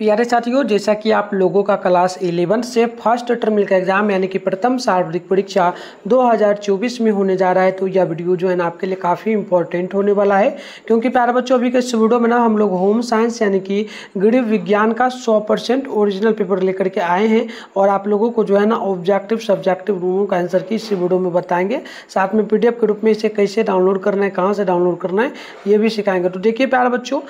प्यारे साथियों, जैसा कि आप लोगों का क्लास 11 से फ़र्स्ट टर्मिनल का एग्ज़ाम यानी कि प्रथम सार्वजनिक परीक्षा 2024 में होने जा रहा है तो यह वीडियो जो है ना आपके लिए काफ़ी इंपॉर्टेंट होने वाला है। क्योंकि प्यारे बच्चों, अभी के इस वीडियो में ना हम लोग होम साइंस यानी कि गृह विज्ञान का 100 परसेंट ओरिजिनल पेपर लेकर के आए हैं, और आप लोगों को जो है ना ऑब्जेक्टिव सब्जेक्टिव रूमों का आंसर की इस वीडियो में बताएँगे। साथ में पीडीएफ के रूप में इसे कैसे डाउनलोड करना है, कहाँ से डाउनलोड करना है, ये भी सिखाएँगे। तो देखिए प्यारे बच्चों,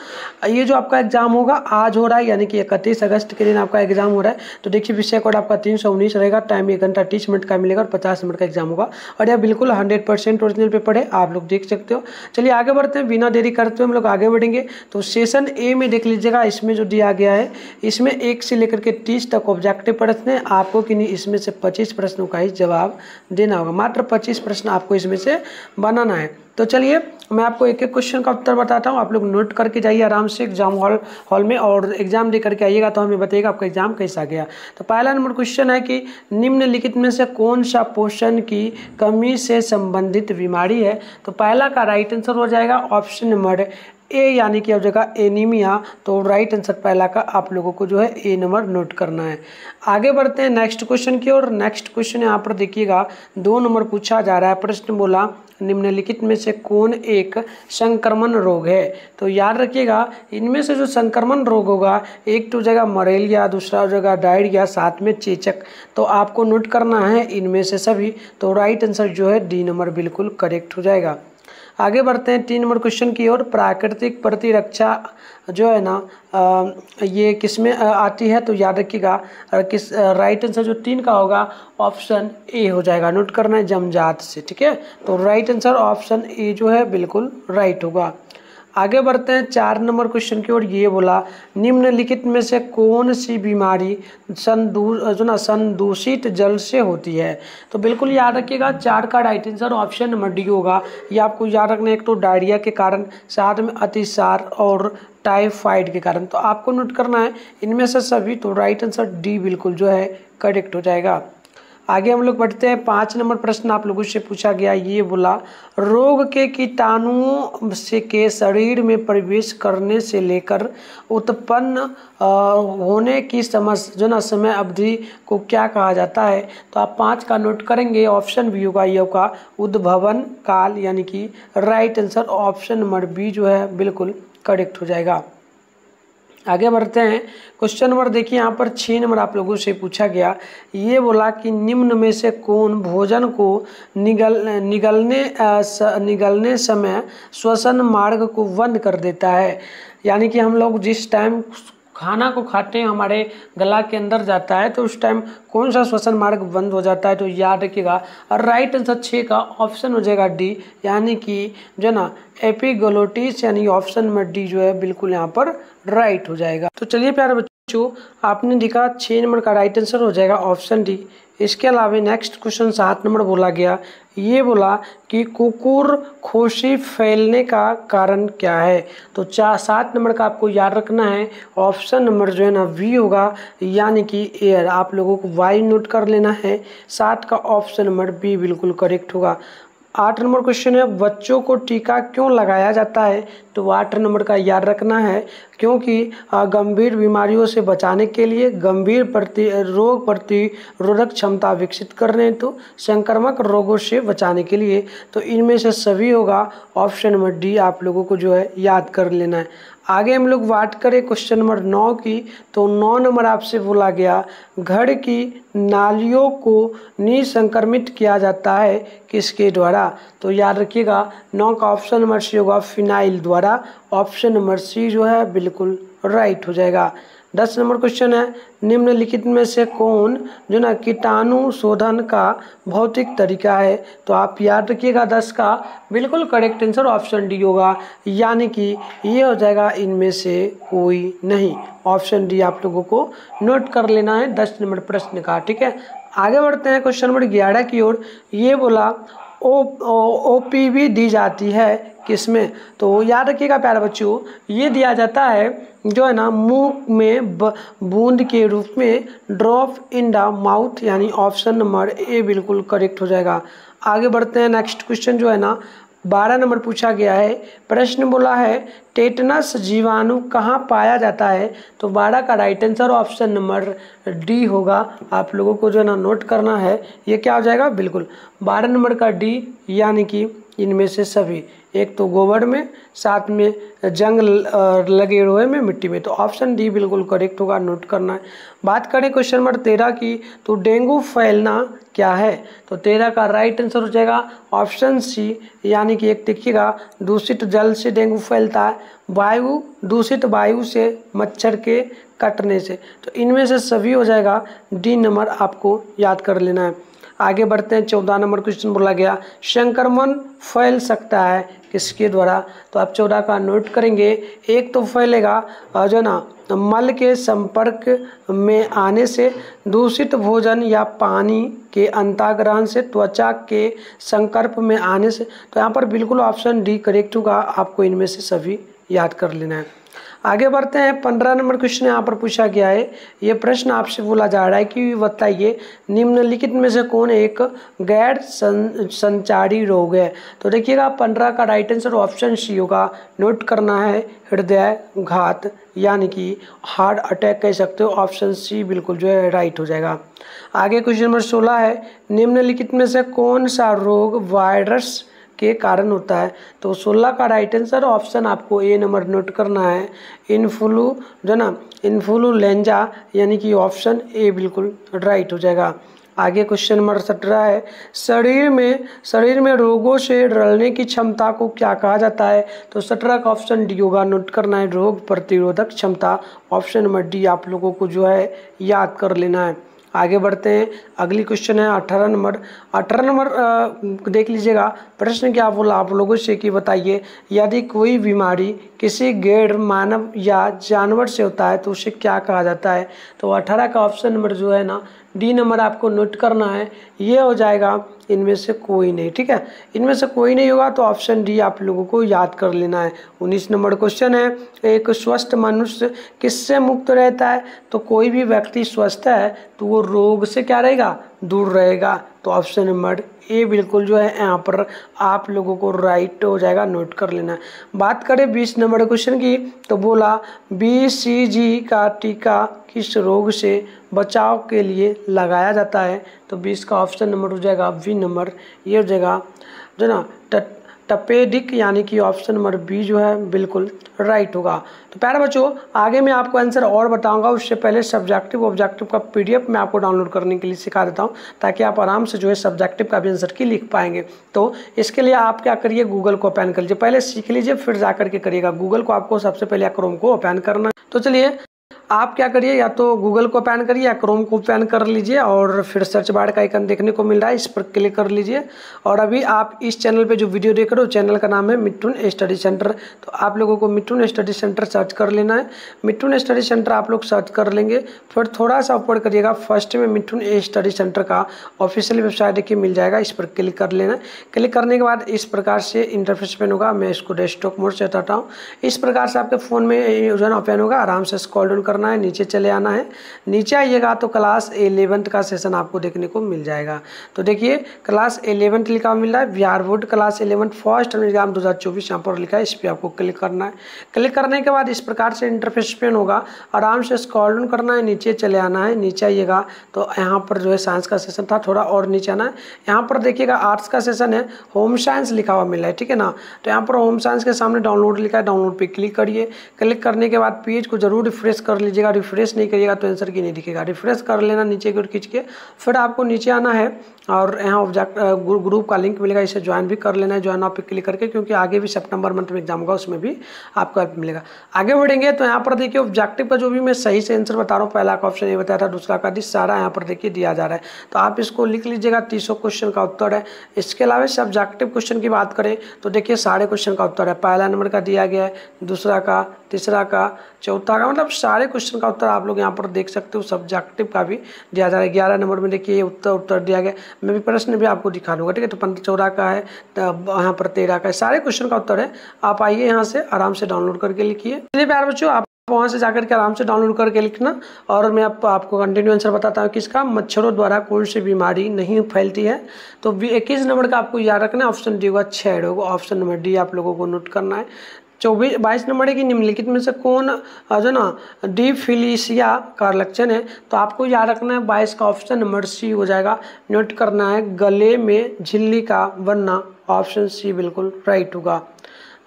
ये जो आपका एग्ज़ाम होगा, आज हो रहा है, यानी कि इकतीस अगस्त के दिन आपका एग्ज़ाम हो रहा है तो देखिए विषय कोड आपका तीन सौ उन्नीस रहेगा टाइम एक घंटा तीस मिनट का मिलेगा और पचास मिनट का एग्ज़ाम होगा। और यह बिल्कुल हंड्रेड परसेंट ओरिजिनल पेपर है, आप लोग देख सकते हो। चलिए आगे बढ़ते हैं, बिना देरी करते हुए हम लोग आगे बढ़ेंगे। तो सेशन ए में देख लीजिएगा, इसमें जो दिया गया है, इसमें एक से लेकर के तीस तक ऑब्जेक्टिव प्रश्न है। आपको कि नहीं इसमें से पच्चीस प्रश्नों का ही जवाब देना होगा। मात्र पच्चीस प्रश्न आपको इसमें से बनाना है। तो चलिए, मैं आपको एक एक क्वेश्चन का उत्तर बताता हूँ। आप लोग नोट करके जाइए आराम से एग्ज़ाम हॉल हॉल में और एग्ज़ाम दे करके आइएगा तो हमें बताइएगा आपका एग्ज़ाम कैसा गया। तो पहला नंबर क्वेश्चन है कि निम्नलिखित में से कौन सा पोषण की कमी से संबंधित बीमारी है? तो पहला का राइट आंसर हो जाएगा ऑप्शन नंबर ए यानी कि अब जगह एनीमिया तो राइट आंसर पहला का आप लोगों को जो है ए नंबर नोट करना है। आगे बढ़ते हैं नेक्स्ट क्वेश्चन की और नेक्स्ट क्वेश्चन यहाँ पर देखिएगा, दो नंबर पूछा जा रहा है। प्रश्न बोला, निम्नलिखित में से कौन एक संक्रमण रोग है? तो याद रखिएगा, इनमें से जो संक्रमण रोग होगा, एक तो जगह मरेलिया दूसरा जगह डायरिया, साथ में चेचक। तो आपको नोट करना है इनमें से सभी। तो राइट आंसर जो है डी नंबर बिल्कुल करेक्ट हो जाएगा। आगे बढ़ते हैं तीन नंबर क्वेश्चन की ओर। प्राकृतिक प्रतिरक्षा जो है ना आ, ये किसमें आती है? तो याद रखिएगा किस राइट आंसर जो तीन का होगा ऑप्शन ए हो जाएगा। नोट करना है जमजात से ठीक है? तो राइट आंसर ऑप्शन ए जो है बिल्कुल राइट होगा। आगे बढ़ते हैं, चार नंबर क्वेश्चन की ओर ये बोला, निम्नलिखित में से कौन सी बीमारी संदू जो ना संदूषित जल से होती है? तो बिल्कुल याद रखिएगा, चार का right answer option number D होगा। ये आपको याद रखना एक तो डायरिया के कारण, साथ में अतिसार और टाइफाइड के कारण। तो आपको नोट करना है, इनमें से सभी तो राइट आंसर डी बिल्कुल जो है करेक्ट हो जाएगा। आगे हम लोग बढ़ते हैं। पाँच नंबर प्रश्न आप लोगों से पूछा गया, ये बोला, रोग के कीटाणुओं से के शरीर में प्रवेश करने से लेकर उत्पन्न होने की समझ जो ना समय अवधि को क्या कहा जाता है? तो आप पाँच का नोट करेंगे। ऑप्शन बी होगा ये का उद्भवन काल, यानी कि right answer option number B जो है, बिल्कुल करेक्ट हो जाएगा। आगे बढ़ते हैं। क्वेश्चन नंबर देखिए यहाँ पर छः नंबर आप लोगों से पूछा गया। ये बोला कि निम्न में से कौन भोजन को निगल निगलने स, निगलने समय श्वसन मार्ग को बंद कर देता है? यानी कि हम लोग जिस टाइम खाना को खाते हैं, हमारे गला के अंदर जाता है तो उस टाइम कौन सा श्वसन मार्ग बंद हो जाता है तो याद रखिएगा। और राइट आंसर छः का ऑप्शन हो जाएगा डी यानी कि जो ना एपिगलोटिस यानी ऑप्शन नंबर डी जो है, बिल्कुल यहाँ पर राइट हो जाएगा। तो चलिए प्यारे बच्चों, आपने देखा छः नंबर का राइट आंसर हो जाएगा ऑप्शन डी इसके अलावा नेक्स्ट क्वेश्चन सात नंबर बोला गया। ये बोला कि कुकुर खोशी फैलने का कारण क्या है? तो चार सात नंबर का आपको याद रखना है। ऑप्शन नंबर जो है ना वी होगा। यानी कि एयर आप लोगों को वाई नोट कर लेना है। सात का ऑप्शन नंबर बी बिल्कुल करेक्ट होगा। आठ नंबर क्वेश्चन है, बच्चों को टीका क्यों लगाया जाता है? तो आठ नंबर का याद रखना है, क्योंकि गंभीर बीमारियों से बचाने के लिए गंभीर प्रति, रोग प्रतिरोधक क्षमता विकसित करने तो संक्रमक रोगों से बचाने के लिए। तो इनमें से सभी होगा ऑप्शन नंबर डी आप लोगों को जो है याद कर लेना है। आगे हम लोग बात करें क्वेश्चन नंबर नौ की तो नौ नंबर आपसे बोला गया, घर की नालियों को निसंक्रमित किया जाता है किसके द्वारा? तो याद रखिएगा, नौ का ऑप्शन नंबर सी होगा फिनाइल द्वारा। ऑप्शन नंबर सी जो है, बिल्कुल राइट हो जाएगा। दस नंबर क्वेश्चन है, निम्नलिखित में से कौन जो ना कीटाणु शोधन का भौतिक तरीका है? तो आप याद रखिएगा दस का, बिल्कुल करेक्ट आंसर ऑप्शन डी होगा। यानी कि ये हो जाएगा इनमें से कोई नहीं। ऑप्शन डी आप लोगों को नोट कर लेना है दस नंबर प्रश्न का, ठीक है? आगे बढ़ते हैं क्वेश्चन नंबर ग्यारह की ओर। ये बोला, ओ ओ पी दी जाती है किसमें? तो याद रखिएगा प्यारे बच्चों, ये दिया जाता है, जो है ना, मुँह में बूंद के रूप में ड्रॉप इन द माउथ यानी ऑप्शन नंबर ए बिल्कुल करेक्ट हो जाएगा। आगे बढ़ते हैं नेक्स्ट क्वेश्चन जो है ना, बारह नंबर पूछा गया है। प्रश्न बोला है टेटनस जीवाणु कहाँ पाया जाता है? तो बारह का right answer option number D होगा। आप लोगों को जो है ना नोट करना है, ये क्या हो जाएगा? बिल्कुल, बारह नंबर का डी यानी कि इनमें से सभी। एक तो गोबर में, साथ में जंग लगे हुए में मिट्टी में। तो ऑप्शन डी बिल्कुल करेक्ट होगा नोट करना है। बात करें क्वेश्चन नंबर तेरह की तो डेंगू फैलना क्या है? तो तेरह का राइट आंसर हो जाएगा ऑप्शन सी यानी कि एक देखिएगा, दूषित जल से डेंगू फैलता है, वायु, दूषित वायु से मच्छर के कटने से। तो इनमें से सभी हो जाएगा डी नंबर आपको याद कर लेना है। आगे बढ़ते हैं। चौदह नंबर क्वेश्चन बोला गया संक्रमण फैल सकता है किसके द्वारा? तो आप चौदह का नोट करेंगे। एक तो फैलेगा जो ना, मल के संपर्क में आने से दूषित भोजन या पानी के अंताग्रहण से, त्वचा के संकर्प में आने से तो यहाँ पर बिल्कुल ऑप्शन डी करेक्ट होगा। आपको इनमें से सभी याद कर लेना है। आगे बढ़ते हैं। पंद्रह नंबर क्वेश्चन यहाँ पर पूछा गया है। ये प्रश्न आपसे बोला जा रहा है कि बताइए निम्नलिखित में से कौन एक गैर सं, संचारी रोग है? तो देखिएगा पंद्रह का राइट आंसर ऑप्शन सी होगा। नोट करना है हृदय घात यानी कि हार्ट अटैक कह सकते हो। ऑप्शन सी बिल्कुल जो है राइट हो जाएगा। आगे क्वेश्चन नंबर सोलह है। निम्नलिखित में से कौन सा रोग वायरस के कारण होता है। तो सोलह का राइट आंसर ऑप्शन आपको ए नंबर नोट करना है। इनफ्लू जो ना इनफ्लू लेंजा यानी कि ऑप्शन ए बिल्कुल राइट हो जाएगा। आगे क्वेश्चन नंबर सत्रह है। शरीर में शरीर में रोगों से लड़ने की क्षमता को क्या कहा जाता है? तो सत्रह का ऑप्शन डी होगा नोट करना है। रोग प्रतिरोधक क्षमता ऑप्शन नंबर डी आप लोगों को जो है याद कर लेना है। आगे बढ़ते हैं। अगली क्वेश्चन है अठारह नंबर। अठारह नंबर देख लीजिएगा, प्रश्न क्या बोला आप लोगों से कि बताइए, यदि कोई बीमारी किसी गैर मानव या जानवर से होता है तो उसे क्या कहा जाता है? तो अठारह का ऑप्शन नंबर जो है ना डी नंबर आपको नोट करना है, ये हो जाएगा इनमें से कोई नहीं, ठीक है? इनमें से कोई नहीं होगा तो ऑप्शन डी आप लोगों को याद कर लेना है। उन्नीस नंबर क्वेश्चन है, एक स्वस्थ मनुष्य किससे मुक्त रहता है? तो कोई भी व्यक्ति स्वस्थ है तो वो रोग से क्या रहेगा? दूर रहेगा तो ऑप्शन नंबर ए बिल्कुल जो है यहाँ पर आप लोगों को राइट हो जाएगा नोट कर लेना। बात करें बीस नंबर क्वेश्चन की तो बोला बी सी जी का टीका किस रोग से बचाव के लिए लगाया जाता है? तो बीस का ऑप्शन नंबर हो जाएगा बी नंबर ये हो जाएगा, जो ना टपेडिक यानी कि ऑप्शन नंबर बी जो है, बिल्कुल राइट होगा। तो प्यारे बच्चों, आगे मैं आपको आंसर और बताऊँगा। उससे पहले सब्जेक्टिव ऑब्जेक्टिव का पीडीएफ मैं आपको डाउनलोड करने के लिए सिखा देता हूँ, ताकि आप आराम से जो है सब्जेक्टिव का भी आंसर की लिख पाएँगे। तो इसके लिए आप क्या करिए गूगल को ओपन कर लीजिए। पहले सीख लीजिए, फिर जा करके करिएगा। गूगल को आपको सबसे पहले क्रोम को ओपन करना तो चलिए आप क्या करिए, या तो गूगल को पैन करिए या क्रोम को पैन कर लीजिए और फिर सर्च बार का आइकन देखने को मिल रहा है, इस पर क्लिक कर लीजिए। और अभी आप इस चैनल पे जो वीडियो देख रहे हो चैनल का नाम है मिट्टून स्टडी सेंटर तो आप लोगों को मिट्टून स्टडी सेंटर सर्च कर लेना है। मिट्टून स्टडी सेंटर आप लोग सर्च कर लेंगे। फिर थोड़ा सा ऊपर करिएगा फ़र्स्ट में मिट्टून स्टडी सेंटर का ऑफिशियल वेबसाइट देखिए, मिल जाएगा, इस पर क्लिक कर लेना क्लिक करने के बाद इस प्रकार से इंटरफेस पेन होगा। मैं इसको डेस्कटॉप मोड से हटाता हूँ। इस प्रकार से आपके फ़ोन में जो है ना ओपन होगा, आराम से स्कॉल डाउन करना है, नीचे चले आना है। नीचे आइएगा तो क्लास एलेवेंथ का सेशन आपको देखने को मिल जाएगा। तो देखिए क्लास एलेवेंथ लिखा मिल रहा है। Bihar board class eleventh first exam दो हज़ार चौबीस, यहाँ पर लिखा है, इस पर आपको क्लिक करना है। क्लिक करने के बाद इस प्रकार से इंटरफेस पेन होगा। आराम से स्कॉल डाउन करना है, नीचे चले आना है, नीचे आइएगा तो यहाँ पर जो है साइंस का सेशन था, थोड़ा और नीचे आना है। यहाँ पर देखिएगा आर्ट्स का सेशन है होम साइंस लिखा हुआ मिल रहा है, ठीक है ना? तो यहाँ पर होम साइंस के सामने डाउनलोड लिखा है डाउनलोड पे क्लिक करिए। क्लिक करने के बाद पेज को ज़रूर रिफ्रेश कर लीजिएगा रिफ्रेश नहीं करिएगा तो आंसर की नहीं दिखेगा। रिफ्रेश कर लेना नीचे की ओर खींच के, फिर आपको नीचे आना है और यहाँ ऑब्जेक्ट ग्रुप का लिंक मिलेगा, इसे ज्वाइन भी कर लेना है ज्वाइन आप क्लिक करके, क्योंकि आगे भी सितंबर मंथ में एग्ज़ाम होगा, उसमें भी आपको हेल्प मिलेगा। आगे बढ़ेंगे तो यहाँ पर देखिए ऑब्जेक्टिव का जो भी मैं सही से आंसर बता रहा हूँ, पहला का ऑप्शन ये बताया था, दूसरा का दिस, सारा यहाँ पर देखिए दिया जा रहा है। तो आप इसको लिख लीजिएगा तीसों क्वेश्चन का उत्तर है। इसके अलावा सब्जेक्टिव क्वेश्चन की बात करें तो देखिए सारे क्वेश्चन का उत्तर है। पहला नंबर का दिया गया है, दूसरा का, तीसरा का, चौथा का मतलब सारे क्वेश्चन का उत्तर आप लोग यहाँ पर देख सकते हो सब्जेक्टिव का भी दिया जा रहा है। ग्यारह नंबर में देखिए उत्तर उत्तर दिया गया। मैं भी प्रश्न भी आपको दिखा दूँगा ठीक है? तो पंद्रह चौदह का है यहाँ पर तेरह का है। सारे क्वेश्चन का उत्तर है। आप आइए यहाँ से आराम से डाउनलोड करके लिखिए। प्यार बच्चों आप वहाँ से जाकर के आराम से डाउनलोड करके लिखना और मैं आप, आपको कंटिन्यू आंसर बताता हूँ किसका मच्छरों द्वारा कौन सी बीमारी नहीं फैलती है। तो इक्कीस नंबर का आपको याद रखना ऑप्शन डी होगा छेड़ होगा ऑप्शन नंबर डी आप लोगों को नोट करना है। चौबीस, बाईस नंबर है कि निम्नलिखित में से कौन जो ना डिफिलिसिया का लक्षण है। तो आपको याद रखना है, बाईस का ऑप्शन नंबर सी हो जाएगा। नोट करना है, गले में झिल्ली का बनना ऑप्शन सी बिल्कुल राइट होगा।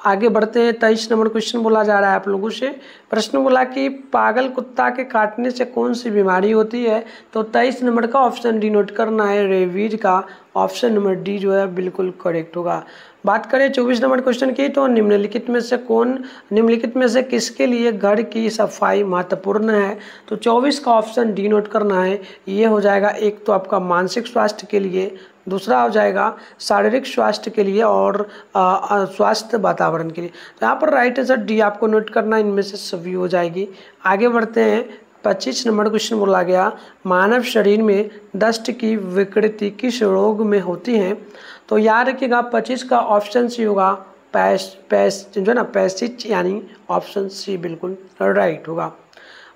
आगे बढ़ते हैं, तेईस नंबर क्वेश्चन बोला जा रहा है आप लोगों से। प्रश्न बोला कि पागल कुत्ता के काटने से कौन सी बीमारी होती है? तो तेईस नंबर का ऑप्शन डी नोट करना है, रेवीज का ऑप्शन नंबर डी जो है बिल्कुल करेक्ट होगा। बात करें चौबीस नंबर क्वेश्चन की तो निम्नलिखित में से कौन, निम्नलिखित में से किसके लिए घर की सफ़ाई महत्वपूर्ण है? तो चौबीस का ऑप्शन डी नोट करना है, ये हो जाएगा एक तो आपका मानसिक स्वास्थ्य के लिए, दूसरा हो जाएगा शारीरिक स्वास्थ्य के लिए और स्वास्थ्य वातावरण के लिए। तो यहाँ पर राइट आंसर डी आपको नोट करना इनमें से सभी हो जाएगी। आगे बढ़ते हैं पच्चीस नंबर क्वेश्चन बोला गया, मानव शरीर में दस्त की विकृति किस रोग में होती है? तो याद रखिएगा, पच्चीस का ऑप्शन सी होगा, पैस पैस, जो है ना, पैसिच यानी ऑप्शन सी बिल्कुल राइट होगा।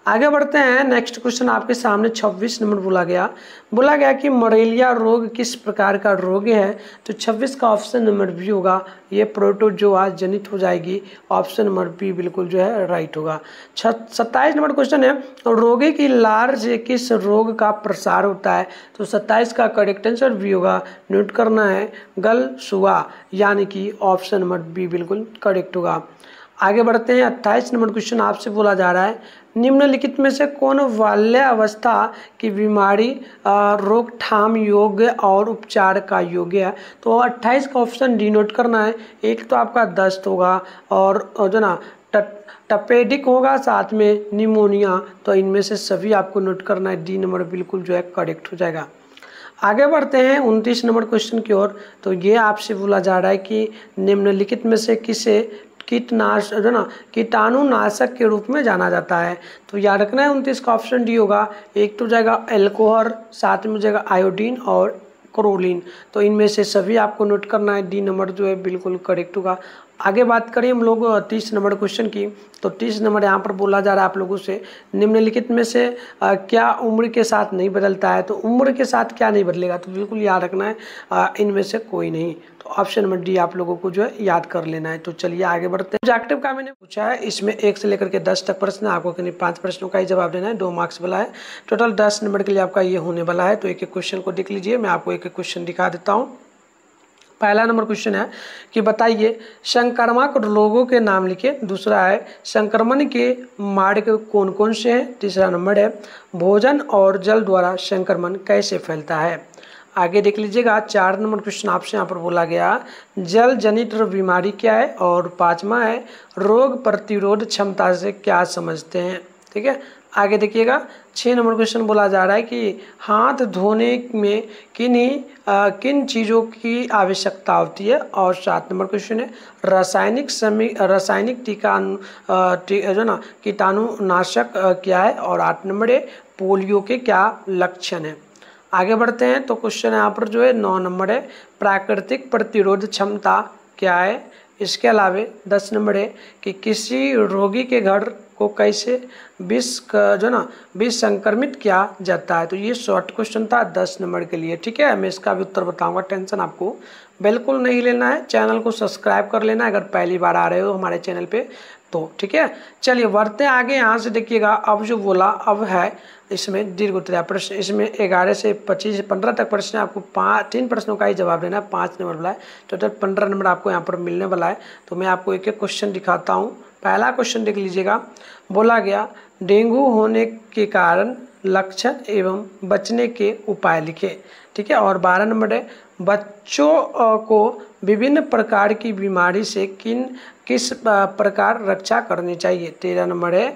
आगे बढ़ते हैं। नेक्स्ट क्वेश्चन आपके सामने 26 नंबर बोला गया। बोला गया कि मरेलिया रोग किस प्रकार का रोग है? तो 26 का ऑप्शन नंबर बी होगा। ये प्रोटोजोआ जनित हो जाएगी ऑप्शन नंबर बी बिल्कुल जो है राइट होगा। सत्ताईस नंबर क्वेश्चन है। रोगी की लार से किस रोग का प्रसार होता है? तो सत्ताईस का करेक्ट आंसर बी होगा। नोट करना है। गल, सुआ, यानी कि ऑप्शन नंबर बी बिल्कुल करेक्ट होगा। आगे बढ़ते हैं। अट्ठाईस नंबर क्वेश्चन आपसे बोला जा रहा है, निम्नलिखित में से कौन बाल्य अवस्था की बीमारी रोकथाम योग्य और उपचार का योग्य है? तो 28 का ऑप्शन डिनोट करना है। एक तो आपका दस्त होगा और जो ना टपेडिक होगा, साथ में निमोनिया। तो इनमें से सभी आपको नोट करना है। डी नंबर बिल्कुल जो है करेक्ट हो जाएगा। आगे बढ़ते हैं। उनतीस नंबर क्वेश्चन की ओर। तो ये आपसे बोला जा रहा है कि निम्नलिखित में से किसे कीटनाश जो ना कीटाणुनाशक के रूप में जाना जाता है। तो याद रखना है उनतीस का ऑप्शन डी होगा। एक तो जाएगा एल्कोहल साथ में जाएगा आयोडीन और क्रोलिन। तो इनमें से सभी आपको नोट करना है। डी नंबर जो है बिल्कुल करेक्ट होगा। आगे बात करें हम लोग तीस नंबर क्वेश्चन की। तो तीस नंबर यहाँ पर बोला जा रहा है आप लोगों से निम्नलिखित में से आ, क्या उम्र के साथ नहीं बदलता है? तो उम्र के साथ क्या नहीं बदलेगा? तो बिल्कुल याद रखना है इनमें से कोई नहीं। तो ऑप्शन नंबर डी आप लोगों को जो है याद कर लेना है। तो चलिए आगे बढ़ते हैं। ऑब्जेक्टिव का मैंने पूछा है, इसमें एक से लेकर के दस तक प्रश्न, आपको कहीं पाँच प्रश्नों का ही जवाब देना है, दो मार्क्स वाला है। टोटल दस नंबर के लिए आपका ये होने वाला है तो एक एक क्वेश्चन को देख लीजिए, मैं आपको एक एक क्वेश्चन दिखा देता हूँ। पहला नंबर क्वेश्चन है कि बताइए संक्रमक रोगों के नाम लिखे, दूसरा है संक्रमण के मार्ग कौन कौन से हैं? तीसरा नंबर है, भोजन और जल द्वारा संक्रमण कैसे फैलता है? आगे देख लीजिएगा, चार नंबर क्वेश्चन आपसे यहाँ पर बोला गया, जल जनित बीमारी क्या है और पांचवा है, रोग प्रतिरोध क्षमता से क्या समझते हैं? ठीक है? आगे देखिएगा छः नंबर क्वेश्चन बोला जा रहा है कि हाथ धोने में किन ही किन चीज़ों की आवश्यकता होती है? और सात नंबर क्वेश्चन है, रासायनिक समी, रासायनिक टीका जो ना, कीटाणुनाशक क्या है? और आठ नंबर है, पोलियो के क्या लक्षण है? आगे बढ़ते हैं तो क्वेश्चन यहाँ पर जो है नौ नंबर है, प्राकृतिक प्रतिरोध क्षमता क्या है? इसके अलावे दस नंबर है कि किसी रोगी के घर को कैसे विष जो ना, विष संक्रमित किया जाता है? तो ये शॉर्ट क्वेश्चन था दस नंबर के लिए, ठीक है? मैं इसका भी उत्तर बताऊँगा टेंशन आपको बिल्कुल नहीं लेना है। चैनल को सब्सक्राइब कर लेना, अगर पहली बार आ रहे हो हमारे चैनल पे तो ठीक है? चलिए, बढ़ते आगे, यहाँ से देखिएगा, अब जो बोला, अब है, इसमें दीर्घ उत्तर प्रश्न, इसमें ग्यारह से पच्चीस, पंद्रह तक प्रश्न आपको पाँच तीन प्रश्नों का ही जवाब देना है, पाँच नंबर वाला है। टोटल पंद्रह नंबर आपको यहाँ पर मिलने वाला है। तो मैं आपको एक एक क्वेश्चन दिखाता हूँ। पहला क्वेश्चन देख लीजिएगा। बोला गया, डेंगू होने के कारण लक्षण एवं बचने के उपाय लिखे। ठीक है? और बारह नंबर है बच्चों को विभिन्न प्रकार की बीमारी से किन, किस प्रकार रक्षा करनी चाहिए? तेरह नंबर है।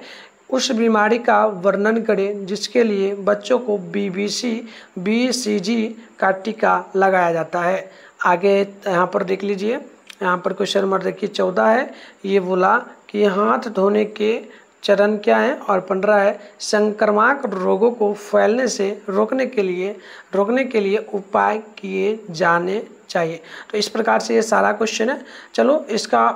उस बीमारी का वर्णन करें, जिसके लिए बच्चों को बीबीसी बीसीजी का टीका लगाया जाता है। आगे यहाँ पर देख लीजिए। यहाँ पर क्वेश्चन नंबर देखिए, चौदह है। ये बोला कि हाथ धोने के चरण क्या है और पंद्रह है? संक्रामक रोगों को फैलने से रोकने के लिए, रोकने के लिए उपाय किए जाने चाहिए। तो इस प्रकार से ये सारा क्वेश्चन है। चलो, इसका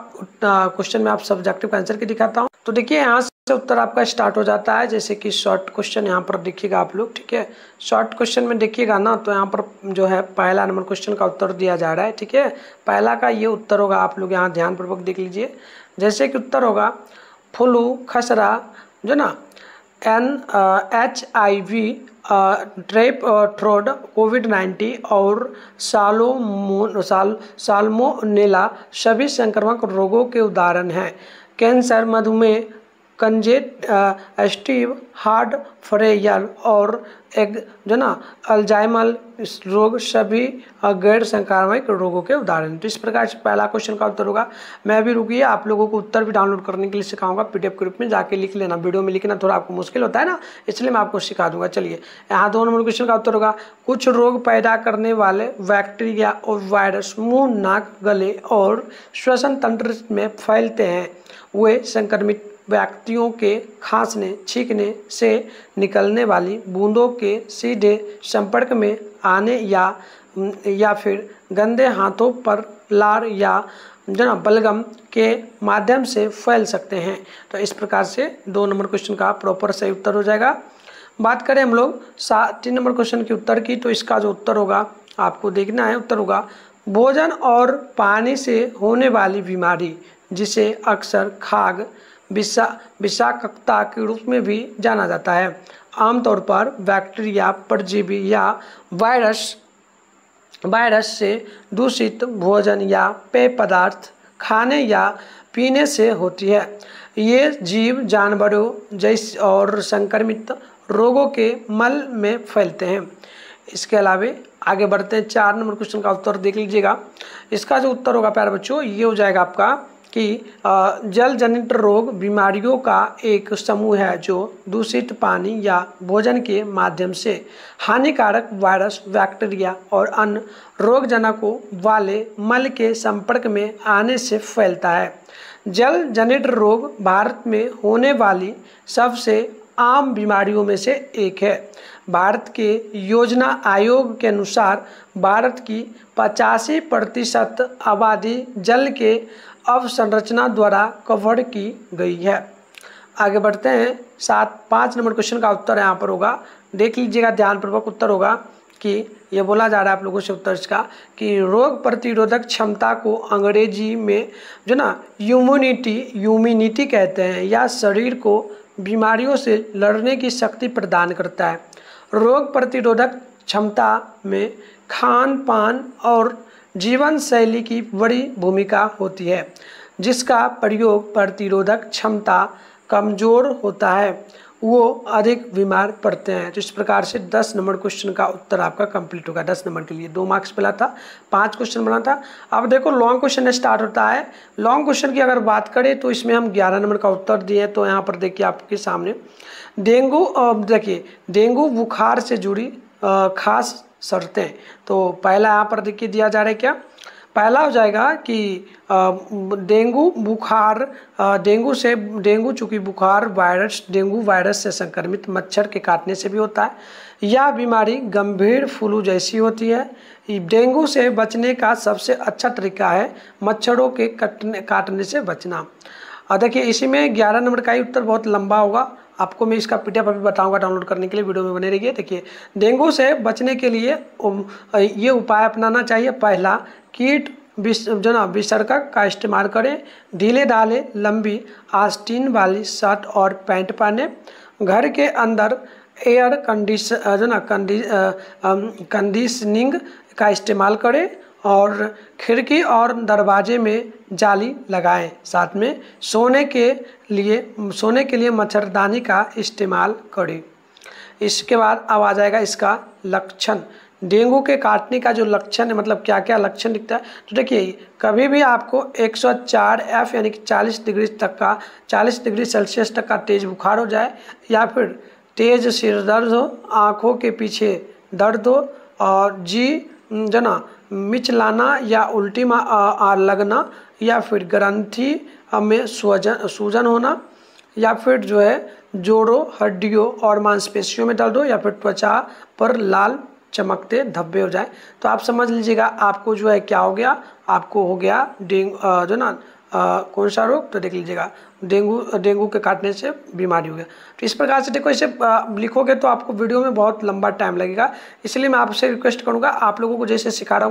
क्वेश्चन में आप सब्जेक्टिव का आंसर की दिखाता हूँ। तो देखिए, यहाँ से उत्तर आपका स्टार्ट हो जाता है। जैसे कि शॉर्ट क्वेश्चन यहाँ पर देखिएगा आप लोग, ठीक है? शॉर्ट क्वेश्चन में देखिएगा ना तो यहाँ पर जो है पहला नंबर क्वेश्चन का उत्तर दिया जा रहा है, ठीक है? पहला का ये उत्तर होगा, आप लोग यहाँ ध्यानपूर्वक देख लीजिए। जैसे कि उत्तर होगा फ्लू, खसरा, जो ना, N H I V strep throat, covid nineteen और सालोमो साल, सालमोनेला सभी संक्रमक रोगों के उदाहरण हैं। कैंसर, मधुमेह कंजेट स्टीव हार्ड फ्रेयल और एक जो ना अल्जाइमल रोग सभी गैर संक्रामक रोगों के उदाहरण। तो इस प्रकार से पहला क्वेश्चन का उत्तर होगा। मैं भी रुकिए, आप लोगों को उत्तर भी डाउनलोड करने के लिए सिखाऊँगा। पीडीएफ के रूप में जाके लिख लेना। वीडियो में लिखना थोड़ा आपको मुश्किल होता है ना, इसलिए मैं आपको सिखा दूँगा। चलिए, यहाँ दो नंबर क्वेश्चन का उत्तर होगा। कुछ रोग पैदा करने वाले बैक्टीरिया और वायरस मुँह, नाक, गले और श्वसन तंत्र में फैलते हैं। वे संक्रमित व्यक्तियों के खांसने, छींकने से निकलने वाली बूंदों के सीधे संपर्क में आने या या फिर गंदे हाथों पर लार या जो ना बलगम के माध्यम से फैल सकते हैं। तो इस प्रकार से दो नंबर क्वेश्चन का प्रॉपर सही उत्तर हो जाएगा। बात करें हम लोग सात तीन नंबर क्वेश्चन के उत्तर की तो इसका जो उत्तर होगा, आपको देखना है, उत्तर होगा, भोजन और पानी से होने वाली बीमारी, जिसे अक्सर खाग विषा विषाक्तता के रूप में भी जाना जाता है। आमतौर पर बैक्टीरिया, परजीवी या वायरस वायरस से दूषित भोजन या पेय पदार्थ खाने या पीने से होती है। ये जीव जानवरों जैसे, और संक्रमित रोगों के मल में फैलते हैं। इसके अलावे आगे बढ़ते हैं। चार नंबर क्वेश्चन का उत्तर देख लीजिएगा। इसका जो उत्तर होगा, प्यारे बच्चों, ये हो जाएगा आपका कि जल जनित रोग बीमारियों का एक समूह है जो दूषित पानी या भोजन के माध्यम से हानिकारक वायरस, बैक्टीरिया और अन्य रोगजनकों वाले मल के संपर्क में आने से फैलता है। जल जनित रोग भारत में होने वाली सबसे आम बीमारियों में से एक है। भारत के योजना आयोग के अनुसार भारत की पचासी प्रतिशत आबादी जल के अवसंरचना द्वारा कवर की गई है। आगे बढ़ते हैं। सात, पाँच नंबर क्वेश्चन का उत्तर यहाँ पर होगा। देख लीजिएगा, ध्यानपूर्वक उत्तर होगा कि ये बोला जा रहा है आप लोगों से उत्तर इसका कि रोग प्रतिरोधक क्षमता को अंग्रेज़ी में जो ना यूम्यूनिटी यूमिनिटी कहते हैं, या शरीर को बीमारियों से लड़ने की शक्ति प्रदान करता है। रोग प्रतिरोधक क्षमता में खान पान और जीवन शैली की बड़ी भूमिका होती है, जिसका प्रयोग प्रतिरोधक क्षमता कमज़ोर होता है। वो अधिक बीमार पड़ते हैं। तो इस प्रकार से 10 नंबर क्वेश्चन का उत्तर आपका कंप्लीट होगा। 10 नंबर के लिए दो मार्क्स मिला था, पाँच क्वेश्चन बना था। अब देखो लॉन्ग क्वेश्चन स्टार्ट होता है। लॉन्ग क्वेश्चन की अगर बात करें तो इसमें हम 11 नंबर का उत्तर दिए तो यहाँ पर देखिए आपके सामने, डेंगू देखिए, डेंगू बुखार से जुड़ी खास शर्तें। तो पहला यहाँ पर देखिए दिया जा रहा है क्या? पहला हो जाएगा कि डेंगू, बुखार डेंगू से, डेंगू चूँकि बुखार वायरस, डेंगू वायरस से संक्रमित मच्छर के काटने से भी होता है यह बीमारी गंभीर फ्लू जैसी होती है। डेंगू से बचने का सबसे अच्छा तरीका है मच्छरों के कटने, काटने से बचना। और देखिए इसी में ग्यारह नंबर का ही उत्तर बहुत लंबा होगा। आपको मैं इसका पीडीएफ अभी बताऊँगा डाउनलोड करने के लिए, वीडियो में बने रहिए। देखिए, डेंगू से बचने के लिए ये उपाय अपनाना चाहिए। पहला, कीट जो ना, विसर्जक का इस्तेमाल करें। ढीले ढाले लंबी आस्टीन वाली शर्ट और पैंट पहने। घर के अंदर एयर कंडीश, जो ना, कंडी कंडीशनिंग का इस्तेमाल करें। और खिड़की और दरवाजे में जाली लगाएँ। साथ में सोने के लिए, सोने के लिए मच्छरदानी का इस्तेमाल करें। इसके बाद अब आ जाएगा इसका लक्षण। डेंगू के काटने का जो लक्षण है मतलब क्या क्या लक्षण दिखता है? तो देखिए, कभी भी आपको 104 एफ़ यानी कि 40 डिग्री तक का 40 डिग्री सेल्सियस तक का तेज बुखार हो जाए या फिर तेज सिर दर्द हो, आँखों के पीछे दर्द हो और जी, जो ना मिचलाना या उल्टी लगना या फिर ग्रंथि में सूजन सूजन होना या फिर जो है जोड़ों, हड्डियों और मांसपेशियों में दर्द हो या फिर त्वचा पर लाल चमकते धब्बे हो जाए। तो आप समझ लीजिएगा आपको जो है क्या हो गया, आपको हो गया डेंगू जो ना कौन सा रोग? तो देख लीजिएगा, डेंगू डेंगू के काटने से बीमारी हो गया। तो इस प्रकार से देखो, इसे लिखोगे तो आपको वीडियो में बहुत लंबा टाइम लगेगा। इसलिए मैं आपसे रिक्वेस्ट करूँगा, आप लोगों को जैसे सिखा रहा हूँ